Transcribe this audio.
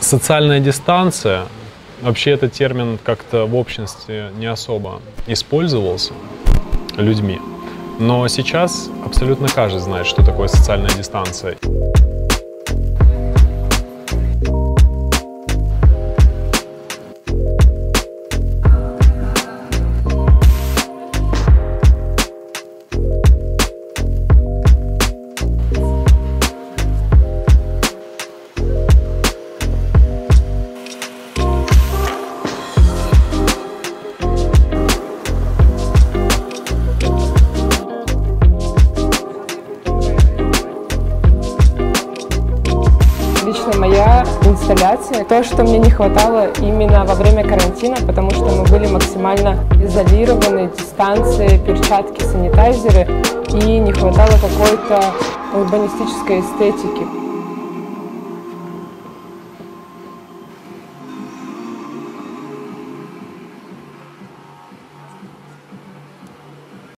Социальная дистанция, вообще этот термин как-то в обществе не особо использовался людьми. Но сейчас абсолютно каждый знает, что такое социальная дистанция. Лично моя инсталляция. То, что мне не хватало именно во время карантина, потому что мы были максимально изолированы, дистанции, перчатки, санитайзеры, и не хватало какой-то урбанистической эстетики.